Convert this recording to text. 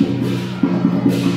Música